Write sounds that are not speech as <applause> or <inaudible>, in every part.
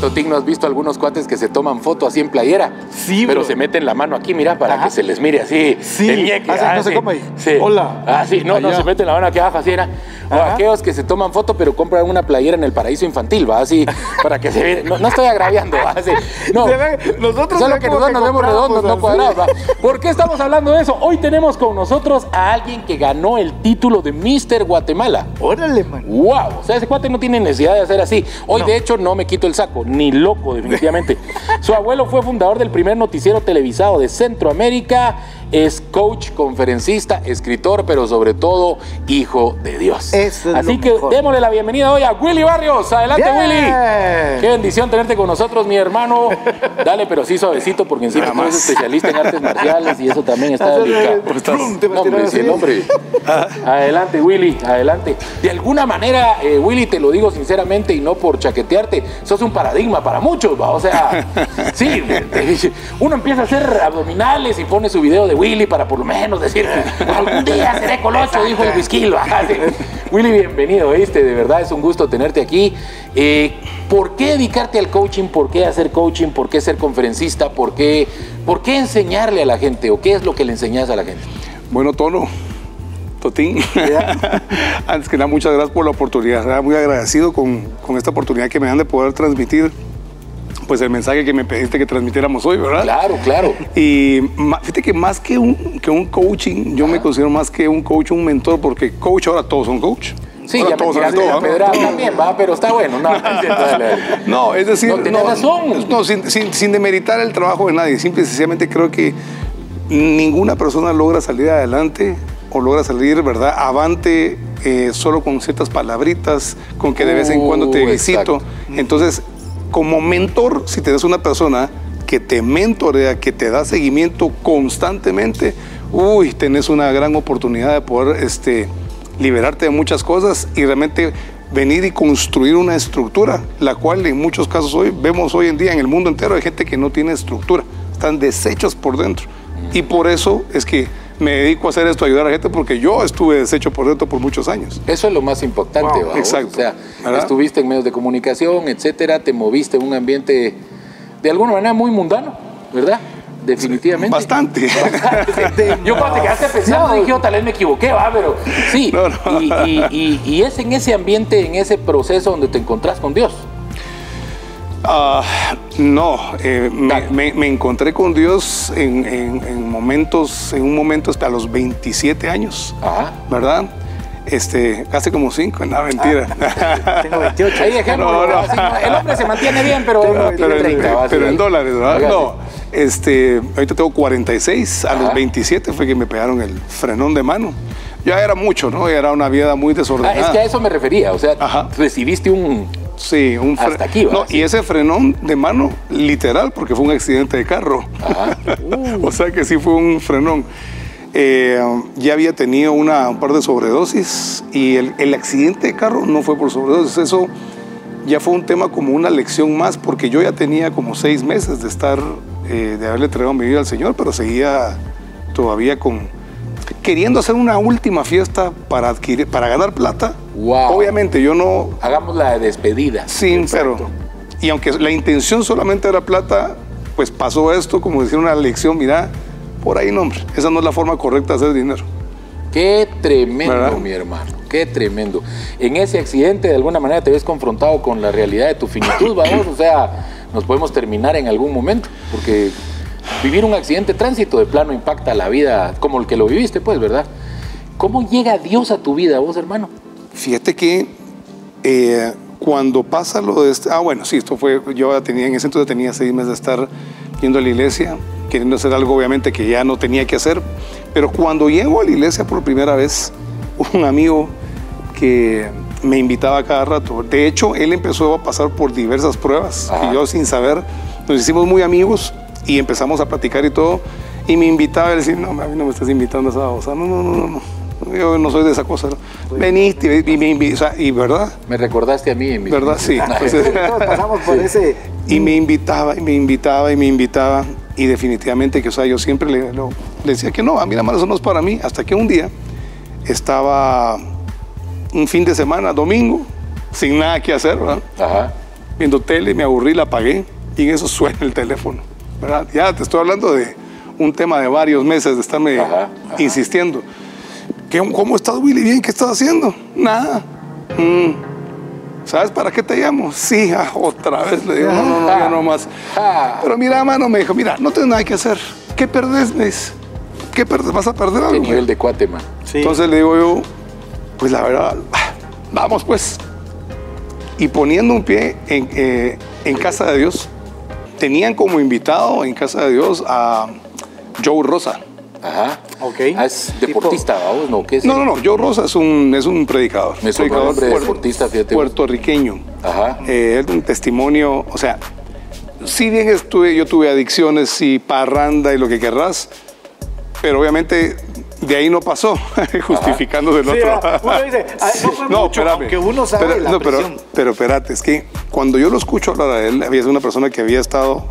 Totín, ¿no has visto algunos cuates que se toman foto así en playera? Sí, Pero bro. se meten la mano aquí, mira, para Ajá. que se les mire así. Sí. El ñeque. Hacen ah, no sé sí. cómo ahí. Sí. Hola. Ah, sí. No, no, se meten la mano aquí abajo, así era. O aquellos que se toman foto, pero compran una playera en el paraíso infantil, va así, para que se vea. No, no estoy agraviando, va así. No. Se ve- nosotros Solo que nosotros nos vemos redondos, no así. cuadrados, va. ¿Por qué estamos hablando de eso? Hoy tenemos con nosotros a alguien que ganó el título de Mister Guatemala. Órale, man. ¡Wow! O sea, ese cuate no tiene necesidad de hacer así. Hoy, No. de hecho, no me quito el saco, ni loco, definitivamente. <laughs> Su abuelo fue fundador del primer noticiero televisado de Centroamérica. Es coach, conferencista, escritor, pero sobre todo hijo de Dios. Eso es Así lo que mejor. démosle la bienvenida hoy a Willy Barrios. Adelante, Bien. Willy. Qué bendición tenerte con nosotros, mi hermano. Dale, pero sí suavecito, porque encima tú eres especialista en artes marciales y eso también está delicado. No, hombre, sí, el hombre. Adelante, Willy, adelante. De alguna manera, eh, Willy, te lo digo sinceramente y no por chaquetearte, sos un paradigma para muchos, ¿va? O sea, sí, <laughs> uno empieza a hacer abdominales y pone su video de Willy para por lo menos decir, algún día seré colocho, dijo el whisky. Willy, bienvenido, ¿viste? De verdad es un gusto tenerte aquí. Eh, ¿Por qué dedicarte al coaching? ¿Por qué hacer coaching? ¿Por qué ser conferencista? ¿Por qué, ¿Por qué enseñarle a la gente? ¿O qué es lo que le enseñas a la gente? Bueno, Tono, Totín, <laughs> antes que nada, muchas gracias por la oportunidad. Muy agradecido con, con esta oportunidad que me dan de poder transmitir pues el mensaje que me pediste que transmitiéramos hoy, ¿verdad? Claro, claro. Y fíjate que más que un, que un coaching, yo me considero más que un coach, un mentor, porque coach ahora todos son coach. Sí, Ahora ya me todos la todo, ¿no? pedrada también, va, pero está bueno. No. No, es <laughs> decir, No, tenés razón. no, sin, sin- sin demeritar el trabajo de nadie, simple y sencillamente creo que ninguna persona logra salir adelante o logra salir, ¿verdad?, avante eh, solo con ciertas palabritas, con que de vez en cuando te Uh, visito. exacto. Entonces, como mentor, si tenés una persona que te mentorea, que te da seguimiento constantemente, uy, tenés una gran oportunidad de poder este, liberarte de muchas cosas y realmente venir y construir una estructura, la cual en muchos casos hoy vemos hoy en día en el mundo entero hay gente que no tiene estructura, están deshechos por dentro. Y por eso es que me dedico a hacer esto, a ayudar a la gente, porque yo estuve deshecho por dentro por muchos años. Eso es lo más importante, Wow, exacto. O sea, ¿Verdad? estuviste en medios de comunicación, etcétera, te moviste en un ambiente de alguna manera muy mundano, ¿verdad? Definitivamente. Bastante. Bastante. <laughs> Yo cuando te quedaste pensando dije, oh, tal vez me equivoqué, va, pero sí. No, no. Y, y- y- y es en ese ambiente, en ese proceso donde te encontrás con Dios. Ah, no, eh, me, Dale. me- me encontré con Dios en, en- en momentos, en un momento hasta los 27 años, Ajá. ¿verdad? Este, hace como 5, no, mentira. <laughs> Tengo 28. Ahí dejémoslo. No, no. el hombre se mantiene bien, pero, tiene pero, en, 30, va, pero sí. en dólares, ¿verdad? Oiga, No, este, ahorita tengo 46, a Ajá. los 27 fue que me pegaron el frenón de mano. Ya era mucho, ¿no? Era una vida muy Ah, desordenada. es que a eso me refería, o sea, Ajá. recibiste un... Sí, un Hasta aquí. No, y ese frenón de mano, literal, porque fue un accidente de carro. Ajá. <laughs> o sea que sí fue un frenón. Eh, ya había tenido una, un par de sobredosis y el, el accidente de carro no fue por sobredosis. Eso ya fue un tema como una lección más, porque yo ya tenía como seis meses de estar, eh, de haberle entregado mi vida al Señor, pero seguía todavía con queriendo hacer una última fiesta para adquirir, para ganar plata. Wow. Obviamente yo no, Hagamos la despedida. Sí, pero. Y aunque la intención solamente era plata, pues pasó esto, como decir una lección, mira, por ahí no, hombre, esa no es la forma correcta de hacer dinero. Qué tremendo, ¿Verdad? mi hermano. Qué tremendo. En ese accidente, de alguna manera, te ves confrontado con la realidad de tu finitud, vamos. O sea, nos podemos terminar en algún momento. Porque vivir un accidente de tránsito de plano impacta la vida como el que lo viviste, pues, ¿verdad? ¿Cómo llega Dios a tu vida, vos, hermano? Fíjate que eh, cuando pasa lo de este. Ah, bueno, sí, esto fue. Yo tenía, en ese entonces tenía seis meses de estar yendo a la iglesia, queriendo hacer algo, obviamente, que ya no tenía que hacer. Pero cuando llego a la iglesia por primera vez, <laughs> un amigo que me invitaba cada rato. De hecho, él empezó a pasar por diversas pruebas Ajá. y yo sin saber nos hicimos muy amigos y empezamos a platicar y todo. Y me invitaba a decir, no, a mí no me estás invitando a esa cosa. No, no, no, no, no. Yo no soy de esa cosa. ¿no? Veniste y me invi- o sea, y verdad, Me recordaste a mí mi ¿verdad? Sí. <laughs> Entonces, Todos pasamos por ese. y me invitaba y me invitaba y me invitaba y definitivamente que, o sea, yo siempre le, decía que no, a mí nada más eso no es para mí, hasta que un día estaba un fin de semana, domingo, sin nada que hacer, ¿verdad? Ajá. viendo tele, me aburrí, la apagué y en eso suena el teléfono. ¿Verdad? Ya te estoy hablando de un tema de varios meses de estarme Ajá, ajá. insistiendo. ¿Qué, ¿Cómo estás, Willy? Bien, ¿qué estás haciendo? Nada. "Mm, ¿Sabes para qué te llamo? Sí, ah, otra vez le digo, no, no, no, ya no más. Pero mira, mano, me dijo, mira, no tienes nada que hacer. ¿Qué perdés? Me dice. ¿Qué perdés? ¿Vas a perder algo? Me nivel de cuate, man. Sí. Entonces le digo yo, pues la verdad, ah, vamos pues. Y poniendo un pie en, eh, en casa de Dios, tenían como invitado en casa de Dios a Joe Rosa. Ajá. Ok. Ah, es deportista, vamos, ¿no? ¿Qué es? No, no, no, Joe Rosa es un, es un predicador. Me sonó predicador de deportista, fíjate. puertorriqueño. Ajá. Eh, es un testimonio, o sea, si bien estuve, yo tuve adicciones y parranda y lo que querrás, pero obviamente de ahí no pasó, <laughs> justificando del Sí, otro. ah, uno dice, "Ay, no fue mucho", aunque uno sabe pero, la no, pero, pero espérate, es que cuando yo lo escucho hablar a él, había sido una persona que había estado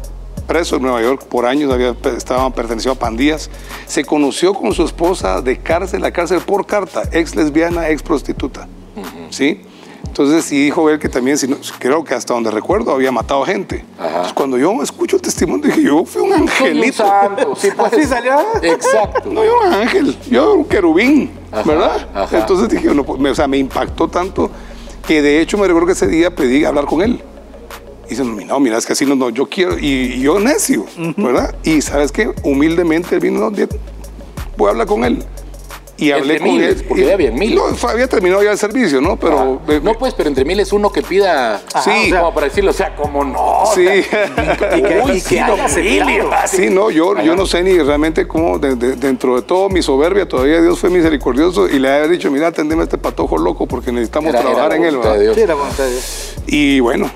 preso en Nueva York por años, había, estaba perteneció a pandillas, se conoció con su esposa de cárcel a cárcel por carta, ex lesbiana, ex prostituta, ¿sí? Entonces, y dijo él que también, si no- creo que hasta donde recuerdo, había matado gente. Entonces, cuando yo escucho el testimonio, dije, yo fui un un angelito. santo. Sí, <laughs> pues. Así salió. Exacto. No, yo era un ángel, yo era un querubín, Ajá, ¿verdad? ajá. Entonces dije, no, pues, me, o sea, me impactó tanto que de hecho me recuerdo que ese día pedí hablar con él. Y dice, no, mira, es que así no, no, yo quiero, y, y yo necio, ¿verdad? Y sabes qué, humildemente él vino, voy a hablar con él. Y hablé Entre con miles, él. porque y- ya habían miles. No, había terminado ya el servicio, ¿no? Pero. Ah, no, pues, pero entre miles uno que pida. Sí. o sea, como para decirlo, o sea, como no. Sí. <laughs> Y que, Uy, y que no, haya. Sí, no, yo, yo no sé ni realmente cómo, de- de- dentro de todo mi soberbia, todavía Dios fue misericordioso y le había dicho, mira, atendeme a este patojo loco porque necesitamos Era- era trabajar en él. Sí, la voluntad de Dios. Y bueno,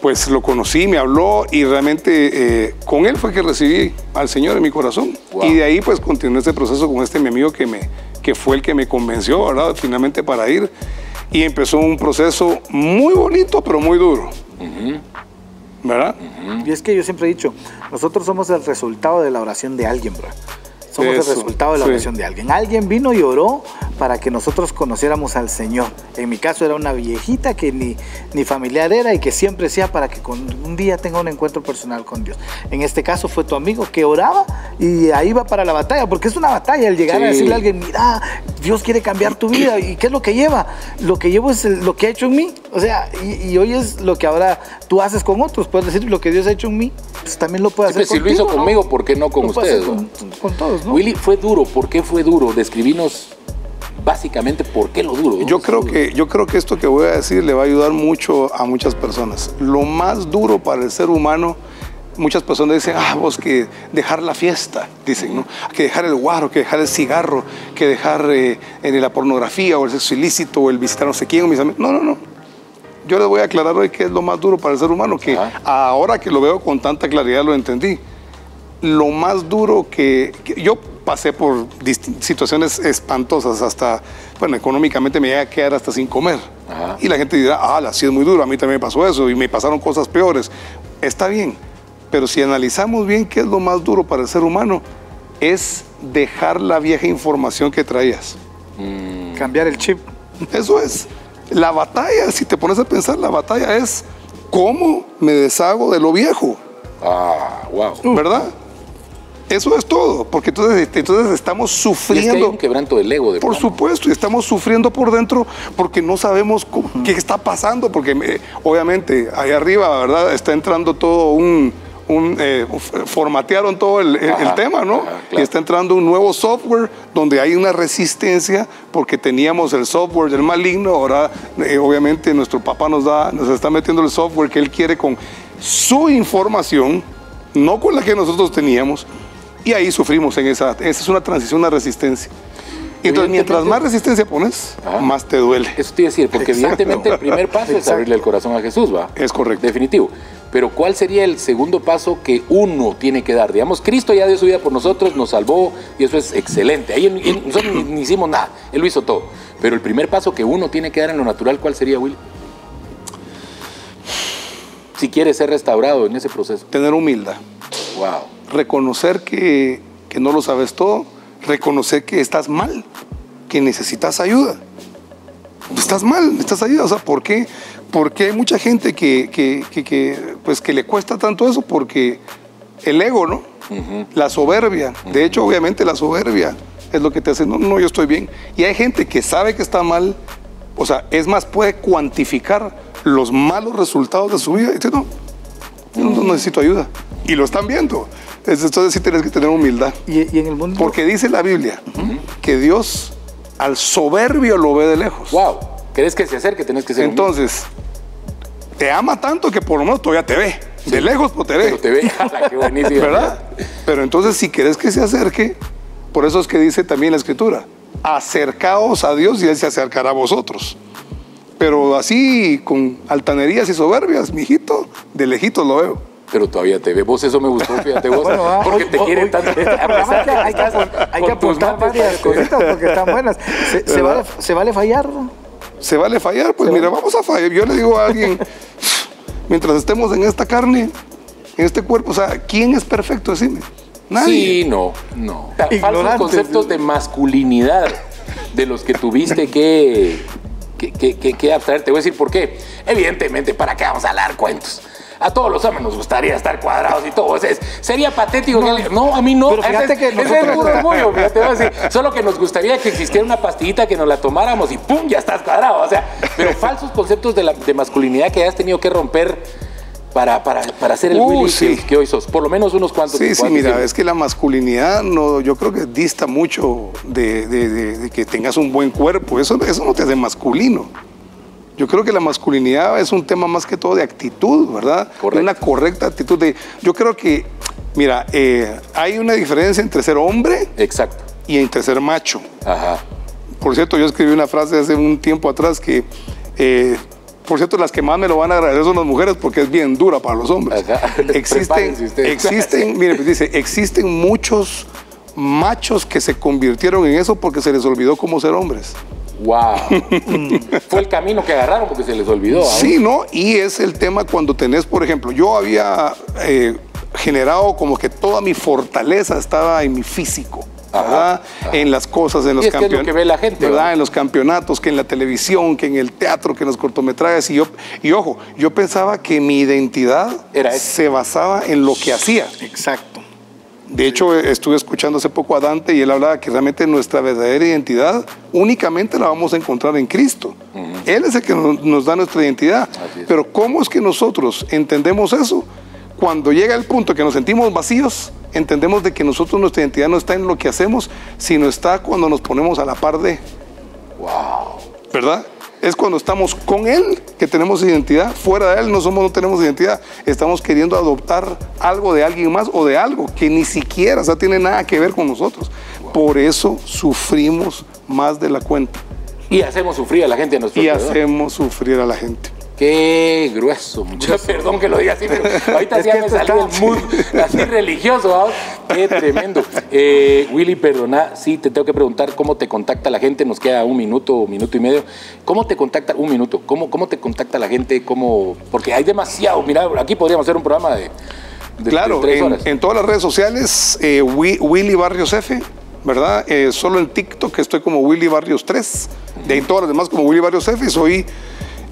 pues lo conocí, me habló y realmente eh, con él fue que recibí al Señor en mi corazón. Wow. Y de ahí pues continué este proceso con este mi amigo que, me, que fue el que me convenció, ¿verdad? Finalmente para ir. Y empezó un proceso muy bonito, pero muy duro. ¿Verdad? Y es que yo siempre he dicho, nosotros somos el resultado de la oración de alguien, bro. Somos Eso, el resultado de la sí. oración de alguien. Alguien vino y oró para que nosotros conociéramos al Señor. En mi caso era una viejita que ni, ni familiar era y que siempre decía para que con, un día tenga un encuentro personal con Dios. En este caso fue tu amigo que oraba y ahí va para la batalla, porque es una batalla el llegar a Sí. decirle a alguien, mira, Dios quiere cambiar tu vida. ¿Y qué es lo que lleva? Lo que llevo es el- lo que ha hecho en mí. O sea, y, y hoy es lo que ahora tú haces con otros. Puedes decir lo que Dios ha hecho en mí, pues también lo puede Sí, hacer pues, si lo hizo contigo, ¿no? conmigo, ¿por qué no con Lo puede hacer ustedes? Con, con todos, ¿no? Willy, fue duro. ¿Por qué fue duro? Describinos básicamente por qué lo duro. Yo creo, que, yo creo que esto que voy a decir le va a ayudar mucho a muchas personas. Lo más duro para el ser humano, muchas personas dicen, ah, vos que dejar la fiesta, dicen, ¿no? Que dejar el guaro, que dejar el cigarro, que dejar eh, eh, la pornografía o el sexo ilícito o el visitar no sé quién o mis amigos. No, no, no. Yo les voy a aclarar hoy qué es lo más duro para el ser humano, que Ajá. ahora que lo veo con tanta claridad lo entendí. Lo más duro que, que- yo pasé por situaciones espantosas, hasta, bueno, económicamente me llegué a quedar hasta sin comer. Ajá. Y la gente dirá, ah, la sí es muy duro, a mí también me pasó eso y me pasaron cosas peores. Está bien, pero si analizamos bien qué es lo más duro para el ser humano, es dejar la vieja información que traías. Cambiar el chip. Eso es. La batalla, si te pones a pensar, la batalla es cómo me deshago de lo viejo, Ah, wow. ¿verdad? Eso es todo, porque entonces, entonces estamos Y es que hay sufriendo. un quebranto del ego. De Por plano. supuesto, y estamos sufriendo por dentro porque no sabemos cómo- qué está pasando, porque eh, obviamente ahí arriba, ¿verdad? Está entrando todo un... un, eh, formatearon todo el, el- el Ajá, tema, ¿no? ajá, claro. Y está entrando un nuevo software donde hay una resistencia porque teníamos el software del maligno, ahora eh, obviamente nuestro papá nos da, nos está metiendo el software que él quiere con su información, no con la que nosotros teníamos, y ahí sufrimos en esa, esa es una transición, una resistencia. Y entonces, mientras más resistencia pones, Ajá. más te duele. Eso te iba a decir, porque Exacto. evidentemente el primer paso es abrirle el corazón a Jesús, ¿va? Es correcto. Definitivo. Pero ¿cuál sería el segundo paso que uno tiene que dar? Digamos, Cristo ya dio su vida por nosotros, nos salvó y eso es excelente. Ahí él- él- nosotros ni, ni hicimos nada, Él lo hizo todo. Pero el primer paso que uno tiene que dar en lo natural, ¿cuál sería, Will? Si quiere ser restaurado en ese proceso. Tener humildad. Wow. reconocer que, que no lo sabes todo, reconocer que estás mal, que necesitas ayuda. Estás mal, necesitas ayuda. O sea, ¿por qué ¿Por qué hay mucha gente que, que- que- que, pues, que le cuesta tanto eso? Porque el ego, ¿no? La soberbia. De hecho, obviamente la soberbia es lo que te hace, no, no, yo estoy bien. Y hay gente que sabe que está mal, o sea, es más, puede cuantificar los malos resultados de su vida y dice, no, yo no, no necesito ayuda. Y lo están viendo. Es- Entonces sí tienes que tener humildad. Y, y en el mundo. Porque dice la Biblia que Dios al soberbio lo ve de lejos. Wow. ¿Querés que se acerque? Tenés que ser humilde. Entonces, te ama tanto que por lo menos todavía te ve. De lejos, pues te ve. Pero te ve. Ala, <laughs> qué buenísimo. ¿Verdad? Pero entonces, si querés que se acerque, por eso es que dice también la Escritura: acercaos a Dios y Él se acercará a vosotros. Pero así, con altanerías y soberbias, mijito, de lejitos lo veo. Pero todavía te ve. Vos eso me gustó, fíjate vos. <laughs> Bueno, ah, porque hoy- te quieren tanto. <laughs> Hay que, hay que apuntar varias cositas porque están buenas. Se, <laughs> vale, se vale fallar. ¿Se vale fallar? Pues mira, vamos a fallar. Yo le digo a alguien, mientras estemos en esta carne, en este cuerpo, o sea, ¿quién es perfecto? Decime. Nadie. Sí, no, no. Falsos conceptos de masculinidad de los que tuviste que, que, que, que- que abstraer. Te voy a decir por qué. Evidentemente, ¿para qué vamos a dar cuentos? A todos los hombres nos gustaría estar cuadrados y todo. O sea, es- sería patético. que alguien- No, a mí no. Pero fíjate es- que es nosotros- puro orgullo. fíjate, voy a decir. Solo que nos gustaría que existiera una pastillita que nos la tomáramos y ¡pum! Ya estás cuadrado. O sea, pero falsos conceptos de, la, de masculinidad que hayas tenido que romper para, para, para ser el Uh, Willy sí. que, que hoy sos. Por lo menos unos cuantos. Sí, sí, mira, es que la masculinidad, no, yo creo que dista mucho de, de- de- de que tengas un buen cuerpo. Eso, eso no te hace masculino. Yo creo que la masculinidad es un tema más que todo de actitud, ¿verdad? Correcto. Una correcta actitud. De, yo creo que, mira, eh, hay una diferencia entre ser hombre Exacto. y entre ser macho. Ajá. Por cierto, yo escribí una frase hace un tiempo atrás que, eh, por cierto, las que más me lo van a agradecer son las mujeres porque es bien dura para los hombres. Ajá. <laughs> Existen, existen, mire, pues dice, existen muchos machos que se convirtieron en eso porque se les olvidó cómo ser hombres. Wow. <laughs> Fue el camino que agarraron porque se les olvidó. ¿ah? Sí, ¿no? Y es el tema cuando tenés, por ejemplo, yo había eh, generado como que toda mi fortaleza estaba en mi físico. Ajá, ¿verdad? ajá. En las cosas, en los campeonatos. que ve la gente, ¿verdad? ¿verdad? En los campeonatos, que en la televisión, que en el teatro, que en los cortometrajes. Y, yo, y ojo, yo pensaba que mi identidad Era se basaba en lo que hacía. Exacto. De hecho, estuve escuchando hace poco a Dante y él hablaba que realmente nuestra verdadera identidad únicamente la vamos a encontrar en Cristo. Él es el que nos, nos da nuestra identidad. Pero ¿cómo es que nosotros entendemos eso? Cuando llega el punto que nos sentimos vacíos, entendemos de que nosotros nuestra identidad no está en lo que hacemos, sino está cuando nos ponemos a la par de, Wow. ¿verdad? Es cuando estamos con Él que tenemos identidad. Fuera de Él no somos, no tenemos identidad. Estamos queriendo adoptar algo de alguien más o de algo que ni siquiera o sea, tiene nada que ver con nosotros. Por eso sufrimos más de la cuenta Y hacemos sufrir a la gente a nuestro y hacemos sufrir a la gente. Qué grueso, muchachos. <laughs> Perdón que lo diga así, pero <laughs> ahorita Es sí me salió está- el mood <laughs> así religioso. ¿vamos? Qué tremendo. Eh, Willy, perdona, sí, te tengo que preguntar cómo te contacta la gente. Nos queda un minuto, minuto y medio. ¿Cómo te contacta? Un minuto. ¿Cómo, cómo te contacta la gente? ¿Cómo? Porque hay demasiado. Mira, aquí podríamos hacer un programa de, de- de Claro, tres en, horas. en todas las redes sociales, eh, Wi- Willy Barrios F, ¿verdad? Eh, solo en TikTok estoy como Willy Barrios 3, de ahí todas las demás como Willy Barrios F, y soy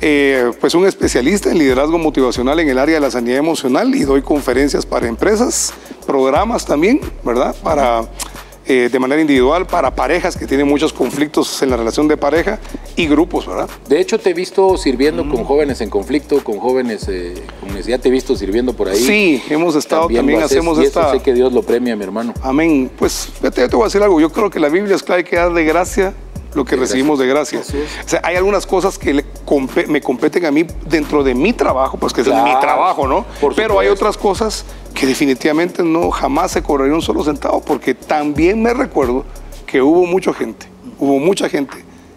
eh, pues un especialista en liderazgo motivacional en el área de la sanidad emocional y doy conferencias para empresas, programas también, ¿verdad? Para eh, de manera individual, para parejas que tienen muchos conflictos en la relación de pareja y grupos, ¿verdad? De hecho, te he visto sirviendo Mm. con jóvenes en conflicto, con jóvenes eh, con necesidad. Te he visto sirviendo por ahí. Sí, hemos estado, también, haces, hacemos y esta... eso sé que Dios lo premia, mi hermano. Amén. Pues fíjate, yo te voy a decir algo. Yo creo que la Biblia es hay que dar de gracia lo que De recibimos de gracia. O sea, hay algunas cosas que me competen a mí dentro de mi trabajo, pues que es mi trabajo, ¿no? Pero hay otras cosas que definitivamente no jamás se cobraría un solo centavo, porque también me recuerdo que hubo mucha gente, hubo mucha gente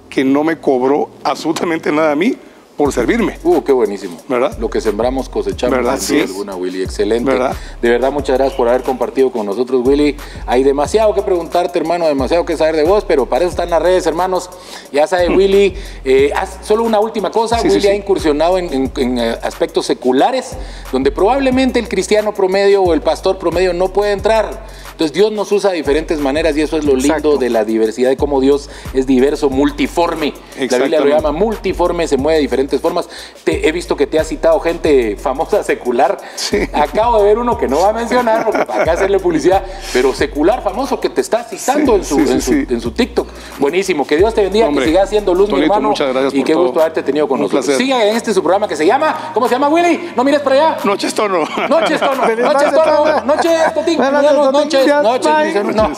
que no me cobró absolutamente nada a mí por servirme. Uh, qué buenísimo. ¿Verdad? Lo que sembramos cosechamos. ¿Verdad? Sí. alguna, Willy. Excelente. ¿Verdad? De verdad, muchas gracias por haber compartido con nosotros, Willy. Hay demasiado que preguntarte, hermano, demasiado que saber de vos, pero para eso están las redes, hermanos. Ya sabe, <laughs> Willy. eh, haz solo una última cosa. Sí, Willy sí. ha incursionado en, en- en, eh, aspectos seculares, donde probablemente el cristiano promedio o el pastor promedio no puede entrar. Entonces Dios nos usa de diferentes maneras y eso es lo lindo Exacto. de la diversidad, de cómo Dios es diverso, multiforme. La Biblia lo llama multiforme, se mueve de diferentes formas. Te, he visto que te ha citado gente famosa secular. Sí. Acabo de ver uno que no va a mencionar porque <laughs> para acá hacerle publicidad, pero secular famoso que te está citando Sí, en, su, sí, en, su, sí. en su TikTok. Buenísimo. Que Dios te bendiga, Hombre, que sigas haciendo luz, mi hermano. muchas gracias y qué todo. gusto haberte tenido con Un nosotros. placer. En este su programa que se llama, ¿cómo se llama, Willy? No mires para allá. Noches tono. Noches, tono. <laughs> Noches, noche, tono. Noches, Totín. Buenas noches, Noches, Totín. noches. Bye. dice, no.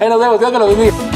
Ahí nos vemos. Dios me lo bendiga.